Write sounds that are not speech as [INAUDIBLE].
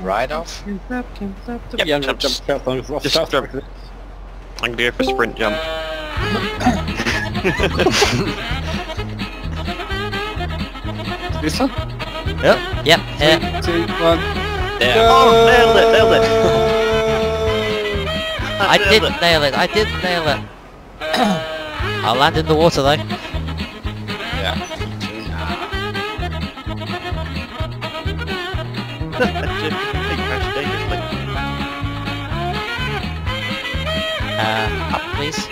Right off? Yep, Yeah, I'm gonna jump. jump fast long as Just jump. I'm gonna for sprint jump. [LAUGHS] This one? Yep, yep, here. Two, one. There. Go! Oh, nailed it, nailed it. I nailed didn't it. nail it, I didn't nail it. [CLEARS THROAT] I'll land in the water though. Yeah. Uh, up please.